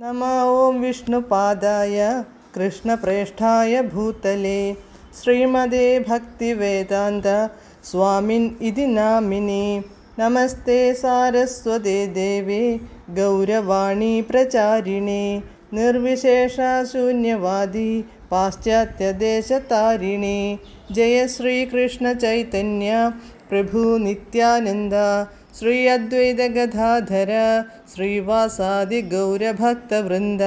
नम ॐ विष्णुपादाय कृष्णप्रेष्ठाय भूतले श्रीमदे भक्तिवेदान्त स्वामिन् इति नामिनि। नमस्ते सारस्वते देवे गौरवाणी प्रचारिणे निर्विशेषशून्यवादी पाश्चात्यदेशतारिणे। जय श्रीकृष्णचैतन्य प्रभु नित्यानन्द श्री अद्वैतगदाधर श्रीवासादिगौरभक्तवृन्द।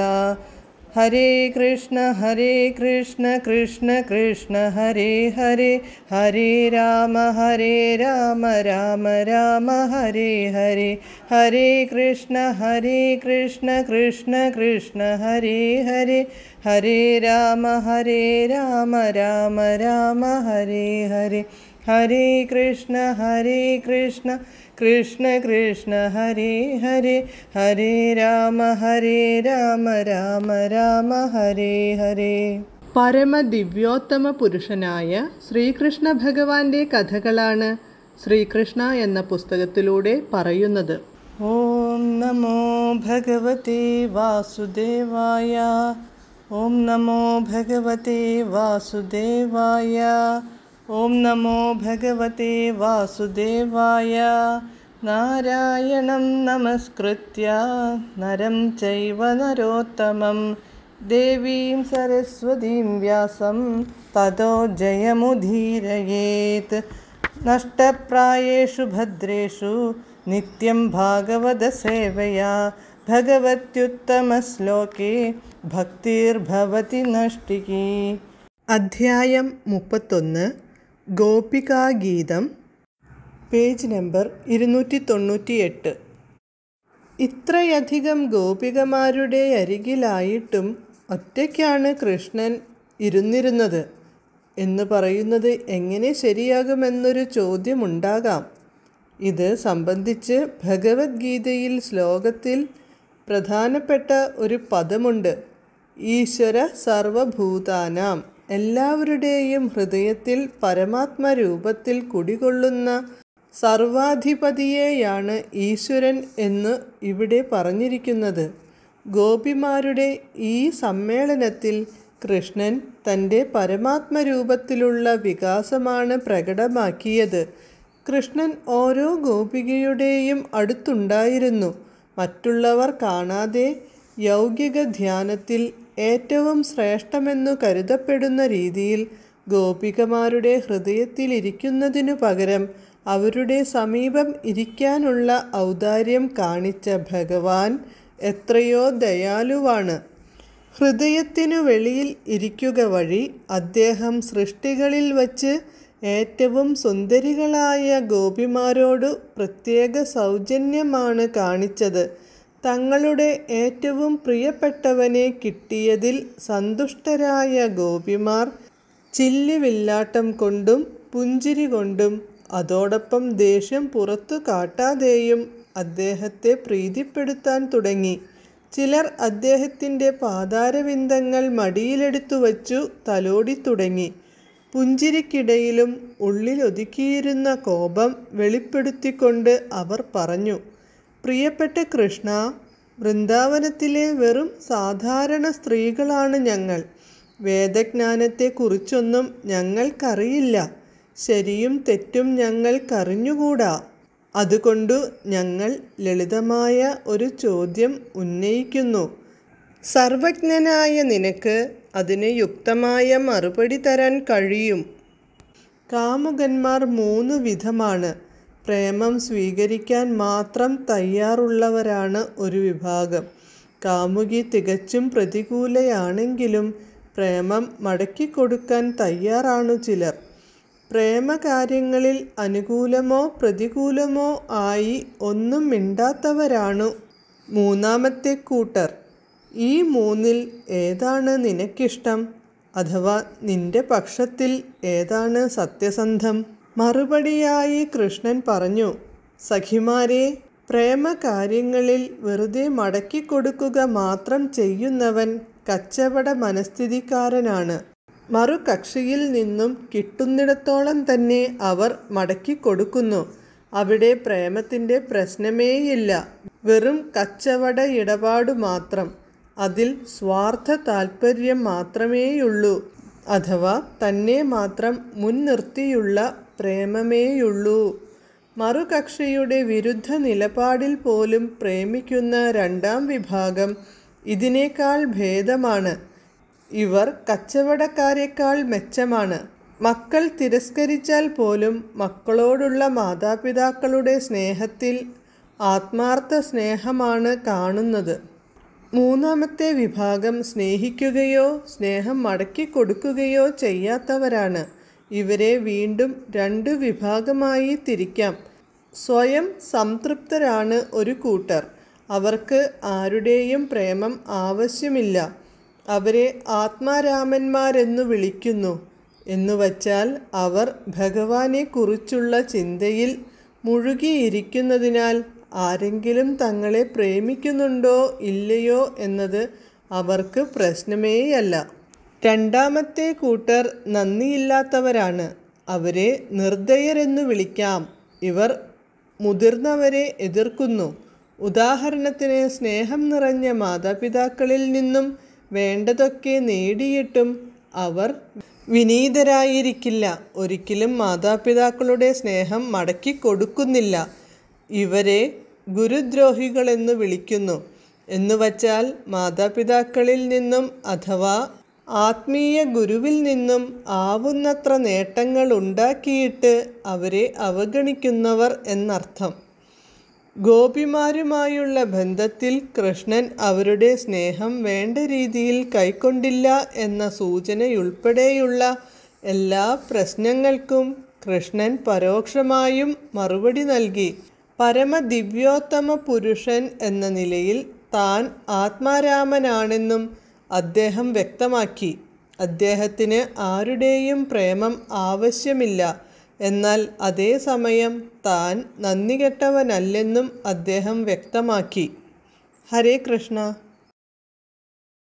हरे कृष्ण हरे कृष्ण कृष्ण कृष्ण हरे हरे। हरे राम हरे राम राम राम हरे हरे। हरे कृष्ण हरे कृष्ण कृष्ण कृष्ण हरे हरे। हरे राम हरे राम राम राम हरे हरे ഹരി കൃഷ്ണ ഹരി കൃഷ്ണ കൃഷ്ണ കൃഷ്ണ ഹരി ഹരേ ഹരി രാമ ഹരി രാമ രാമ രാമ ഹരേ പരമ പരമദിവ്യോത്തമ പുരുഷനായ ശ്രീകൃഷ്ണ ഭഗവാന്റെ കഥകളാണ് ശ്രീകൃഷ്ണ എന്ന പുസ്തകത്തിലൂടെ പറയുന്നത്. ഓം നമോ ഭഗവതി വാസുദേവായ ഓം നമോ ഭഗവതി വാസുദേവായ ഓം നമോ ഭഗവതേ വാസുദേവായ നാരായണം നമസ്കൃത്യ നരം ചൈവ നരോത്തമം ദേവീം സരസ്വതീം വ്യാസം തതോ ജയമുദീരയേത് നഷ്ടപ്രായേഷു ഭദ്രേഷു നിത്യം ഭാഗവതസേവയാ ഭഗവത്യുത്തമശ്ലോകേ ഭക്തിർഭവതി നഷ്ടികി അധ്യായം മുപ്പത്തൊന്ന് ഗോപികാഗീതം പേജ് നമ്പർ ഇരുന്നൂറ്റി തൊണ്ണൂറ്റി എട്ട് ഇത്രയധികം ഗോപികമാരുടെ അരികിലായിട്ടും ഒറ്റയ്ക്കാണ് കൃഷ്ണൻ ഇരുന്നിരുന്നത് എന്ന് പറയുന്നത് എങ്ങനെ ശരിയാകുമെന്നൊരു ചോദ്യമുണ്ടാകാം. ഇത് സംബന്ധിച്ച് ഭഗവത്ഗീതയിൽ ശ്ലോകത്തിൽ പ്രധാനപ്പെട്ട ഒരു പദമുണ്ട് ഈശ്വര സർവഭൂതാനാം. എല്ലാവരുടെയും ഹൃദയത്തിൽ പരമാത്മരൂപത്തിൽ കുടികൊള്ളുന്ന സർവാധിപതിയെയാണ് ഈശ്വരൻ എന്ന് ഇവിടെ പറഞ്ഞിരിക്കുന്നത്. ഗോപിമാരുടെ ഈ സമ്മേളനത്തിൽ കൃഷ്ണൻ തന്റെ പരമാത്മരൂപത്തിലുള്ള വികാസമാണ് പ്രകടമാക്കിയത്. കൃഷ്ണൻ ഓരോ ഗോപികയുടെയും അടുത്തുണ്ടായിരുന്നു. മറ്റുള്ളവർ കാണാതെ യൗകിക ധ്യാനത്തിൽ ഏറ്റവും ശ്രേഷ്ഠമെന്നു കരുതപ്പെടുന്ന രീതിയിൽ ഗോപികമാരുടെ ഹൃദയത്തിലിരിക്കുന്നതിനു പകരം അവരുടെ സമീപം ഇരിക്കാനുള്ള ഔദാര്യം കാണിച്ച ഭഗവാൻ എത്രയോ ദയാലുവാണ്. ഹൃദയത്തിനു വെളിയിൽ ഇരിക്കുക വഴി അദ്ദേഹം സൃഷ്ടികളിൽ വച്ച് ഏറ്റവും സുന്ദരികളായ ഗോപിമാരോടു പ്രത്യേക സൗജന്യമാണ് കാണിച്ചത്. തങ്ങളുടെ ഏറ്റവും പ്രിയപ്പെട്ടവനെ കിട്ടിയതിൽ സന്തുഷ്ടരായ ഗോപിമാർ ചില്ലിവില്ലാട്ടം കൊണ്ടും പുഞ്ചിരി കൊണ്ടും അതോടൊപ്പം ദേഷ്യം പുറത്തു കാട്ടാതെയും അദ്ദേഹത്തെ പ്രീതിപ്പെടുത്താൻ തുടങ്ങി. ചിലർ അദ്ദേഹത്തിന്റെ പാതാരവിന്ദങ്ങൾ മടിയിലെടുത്തു വച്ചു തലോടി തുടങ്ങി. പുഞ്ചിരിക്കിടയിലും ഉള്ളിലൊതുക്കിയിരുന്ന കോപം വെളിപ്പെടുത്തിക്കൊണ്ട് അവർ പറഞ്ഞു പ്രിയപ്പെട്ട കൃഷ്ണ വൃന്ദാവനത്തിലെ വെറും സാധാരണ സ്ത്രീകളാണ് ഞങ്ങൾ. വേദജ്ഞാനത്തെക്കുറിച്ചൊന്നും ഞങ്ങൾക്കറിയില്ല. ശരിയും തെറ്റും ഞങ്ങൾക്കറിഞ്ഞുകൂടാ? അതുകൊണ്ടു ഞങ്ങൾ ലളിതമായ ഒരു ചോദ്യം ഉന്നയിക്കുന്നു. സർവജ്ഞനായ നിനക്ക് അതിന് യുക്തമായ മറുപടി തരാൻ കഴിയും. കാമുകന്മാർ മൂന്ന് വിധമാണ്. പ്രേമം സ്വീകരിക്കാൻ മാത്രം തയ്യാറുള്ളവരാണ് ഒരു വിഭാഗം. കാമുകി തികച്ചും പ്രതികൂലയാണെങ്കിലും പ്രേമം മടക്കി കൊടുക്കാൻ തയ്യാറാണു ചിലർ. പ്രേമകാര്യങ്ങളിൽ അനുകൂലമോ പ്രതികൂലമോ ആയി ഒന്നും മിണ്ടാത്തവരാണു മൂന്നാമത്തെ കൂട്ടർ. ഈ മൂന്നിൽ ഏതാണ് നിനക്കിഷ്ടം? അഥവാ നിന്റെ പക്ഷത്തിൽ ഏതാണ് സത്യസന്ധം? മറുപടിയായി കൃഷ്ണൻ പറഞ്ഞു സഖിമാരെ പ്രേമകാര്യങ്ങളിൽ വെറുതെ മടക്കിക്കൊടുക്കുക മാത്രം ചെയ്യുന്നവൻ കച്ചവട മനസ്ഥിതിക്കാരനാണ്. മറുകക്ഷിയിൽ നിന്നും കിട്ടുന്നിടത്തോളം തന്നെ അവർ മടക്കിക്കൊടുക്കുന്നു അവിടെ പ്രേമത്തിന്റെ പ്രശ്നമേയില്ല. വെറും കച്ചവട ഇടപാട് മാത്രം. അതിൽ സ്വാർത്ഥ താൽപ്പര്യം മാത്രമേയുള്ളൂ. അഥവാ തന്നെ മാത്രം മുൻനിർത്തിയുള്ള പ്രേമമേയുള്ളൂ. മറുകക്ഷിയുടെ വിരുദ്ധ നിലപാടിൽ പോലും പ്രേമിക്കുന്ന രണ്ടാം വിഭാഗം ഇതിനേക്കാൾ ഭേദമാണ്. ഇവർ കച്ചവടക്കാരെക്കാൾ മെച്ചമാണ്. മക്കൾ തിരസ്കരിച്ചാൽ പോലും മക്കളോടുള്ള മാതാപിതാക്കളുടെ സ്നേഹത്തിൽ ആത്മാർത്ഥ സ്നേഹമാണ് കാണുന്നത്. മൂന്നാമത്തെ വിഭാഗം സ്നേഹിക്കുകയോ സ്നേഹം മടക്കി കൊടുക്കുകയോ ചെയ്യാത്തവരാണ്. ഇവരെ വീണ്ടും രണ്ട് വിഭാഗമായി തിരിക്കാം. സ്വയം സംതൃപ്തരാണ് ഒരു കൂട്ടർ. അവർക്ക് ആരുടെയും പ്രേമം ആവശ്യമില്ല. അവരെ ആത്മാരാമന്മാരെന്നു വിളിക്കുന്നു. എന്നുവച്ചാൽ അവർ ഭഗവാനെക്കുറിച്ചുള്ള ചിന്തയിൽ മുഴുകിയിരിക്കുന്നതിനാൽ ആരെങ്കിലും തങ്ങളെ പ്രേമിക്കുന്നുണ്ടോ ഇല്ലയോ എന്നത് അവർക്ക് പ്രശ്നമേയല്ല. രണ്ടാമത്തെ കൂട്ടർ നന്ദിയില്ലാത്തവരാണ്. അവരെ നിർദ്ദയരെന്നു വിളിക്കാം. ഇവർ മുതിർന്നവരെ എതിർക്കുന്നു. ഉദാഹരണത്തിന് സ്നേഹം നിറഞ്ഞ മാതാപിതാക്കളിൽ നിന്നും വേണ്ടതൊക്കെ നേടിയിട്ടും അവർ വിനീതരായിരിക്കില്ല. ഒരിക്കലും മാതാപിതാക്കളുടെ സ്നേഹം മടക്കി കൊടുക്കുന്നില്ല. ഇവരെ ഗുരുദ്രോഹികളെന്ന് വിളിക്കുന്നു. എന്നുവച്ചാൽ മാതാപിതാക്കളിൽ നിന്നും അഥവാ ആത്മീയ ഗുരുവിൽ നിന്നും ആവുന്നത്ര നേട്ടങ്ങൾ ഉണ്ടാക്കിയിട്ട് അവരെ അവഗണിക്കുന്നവർ എന്നർത്ഥം. ഗോപിമാരുമായുള്ള ബന്ധത്തിൽ കൃഷ്ണൻ അവരുടെ സ്നേഹം വേണ്ട രീതിയിൽ കൈക്കൊണ്ടില്ല എന്ന സൂചനയുൾപ്പെടെയുള്ള എല്ലാ പ്രശ്നങ്ങൾക്കും കൃഷ്ണൻ പരോക്ഷമായും മറുപടി നൽകി. പരമദിവ്യോത്തമ പുരുഷൻ എന്ന നിലയിൽ താൻ ആത്മാരാമനാണെന്നും അദ്ദേഹം വ്യക്തമാക്കി അദ്ദേഹത്തിന് ആരുടെയും പ്രേമം ആവശ്യമില്ല. എന്നാൽ അതേസമയം താൻ നന്ദികെട്ടവനല്ലെന്നും അദ്ദേഹം വ്യക്തമാക്കി. ഹരേ കൃഷ്ണ.